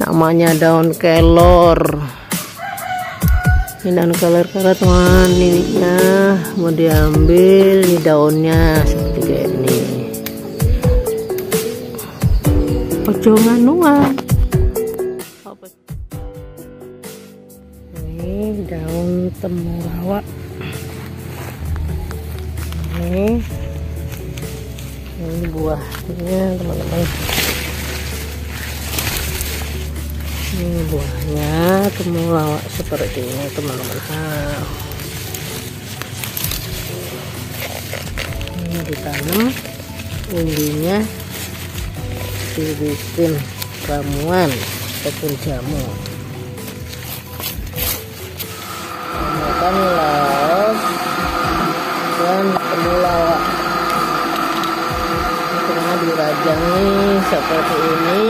Namanya daun kelor. Ini daun kelor karena teman ininya mau diambil ini daunnya seperti kayak ini. Pojongan nuan. Ini daun temulawak ini. Ini buahnya teman-teman ini buahnya temulawak seperti ini teman-teman. Nah, ini ditanam umbinya dibikin ramuan ataupun jamu. Menggunakan laos dan temulawak tengah dirajangi seperti ini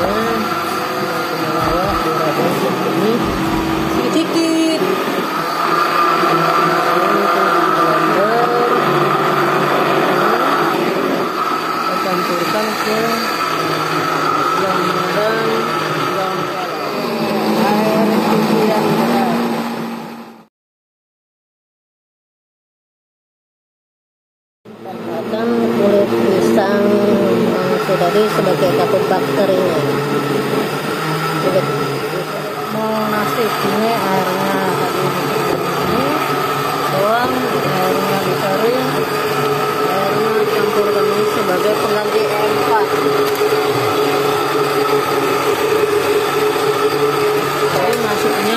Yeah. Mau nasi ini airnya tadi ini doang airnya disaring airnya campurkan ini sebagai pengganti empat. Tapi masuknya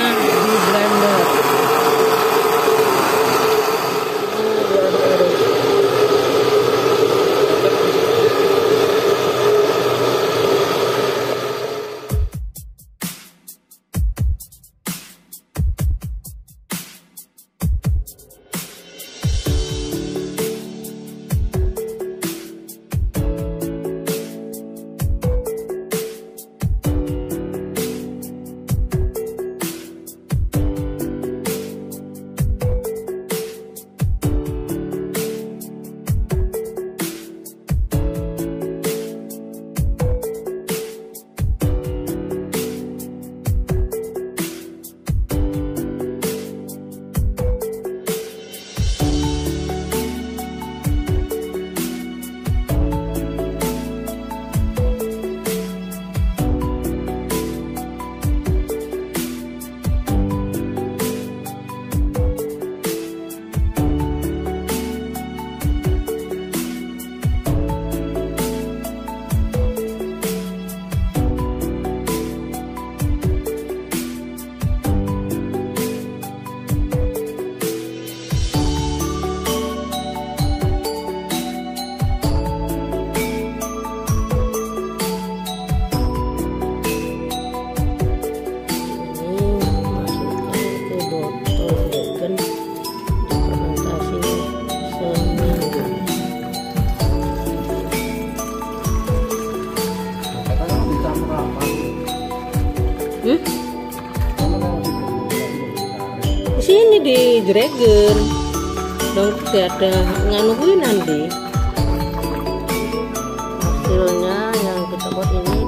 Dragon. Dong tidak ada nganuin nanti hasilnya yang kita buat ini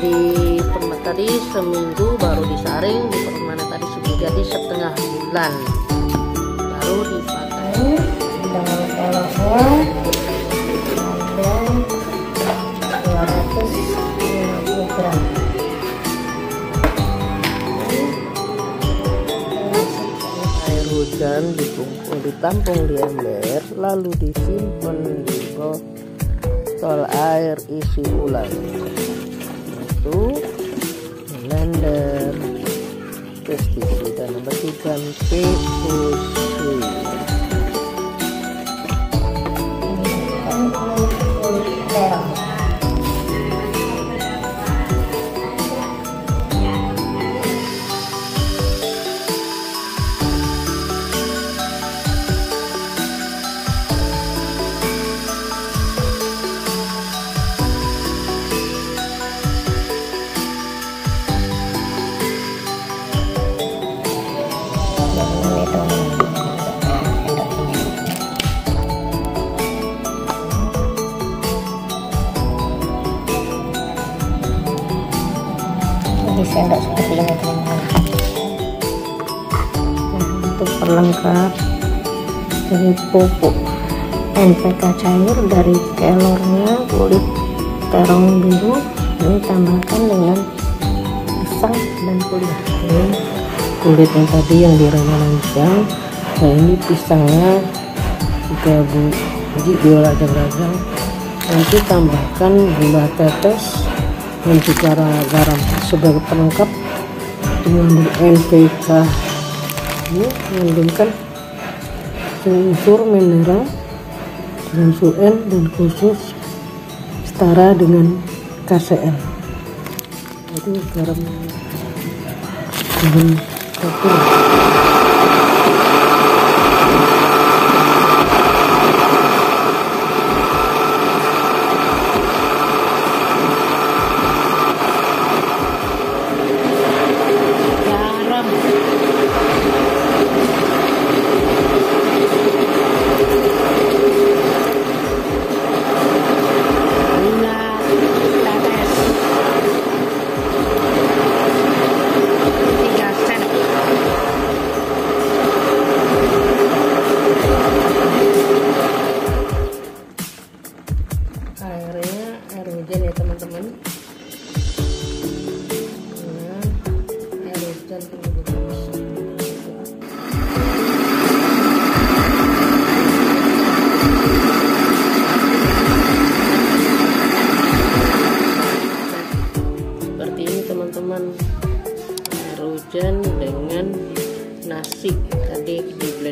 di permen tadi seminggu baru disaring di permen tadi sudah jadi setengah bulan. Baru dipakai. Jangan lupa ditampung di ember lalu disimpan di botol air isi ulang. Itu blender pestisida nomor tiga PUC di sendok seperti ini teman-teman. Untuk perlengkap dari pupuk NPK cair dari kelornya kulit terong biru ini tambahkan dengan pisang dan kulit. Ini kulit yang tadi yang direnggang nah ini pisangnya tiga biji biola garam nanti tambahkan gula tetes dan juga garam sebagai pelengkap dengan NPK ini mengandungkan unsur mineral unsur N dan khusus setara dengan KCl jadi garam dengan kopi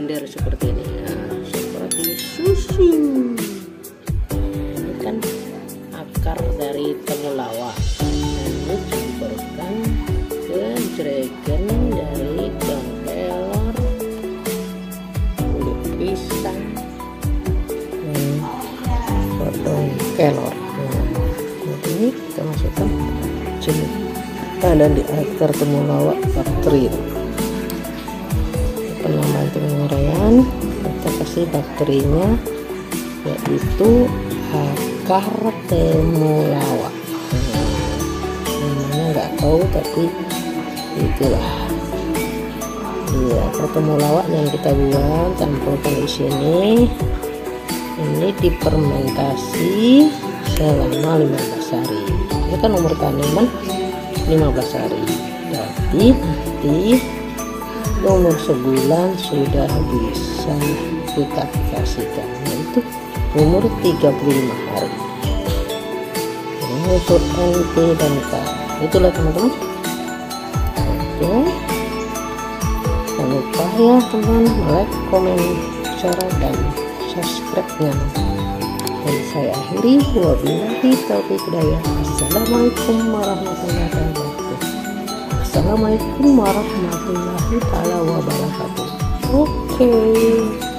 blender seperti ini. Ya, seperti susu. Ini kan akar dari temulawak. Lalu campurkan ke jerigen dari daun kelor kulit pisang dan potong kelor nah, ini kita masukkan jenis dan di akar temulawak bakteri kasih bakterinya yaitu akar temulawak namanya nggak tahu tapi itulah. Iya akar temulawak yang kita buat campurkan di sini ini dipermentasi selama 15 hari. Ini kan umur tanaman 15 hari. Jadi nanti umur sebulan sudah bisa kita kasihkan yaitu umur 35 hari. Ini untuk NP dan K. Itulah teman-teman. Oke. Jangan lupa ya teman like komen share dan subscribe nya dan saya akhiri. Wabillahi taufiq hidayah. Assalamualaikum warahmatullahi wabarakatuh. Assalamualaikum warahmatullahi wabarakatuh. Oke. okay.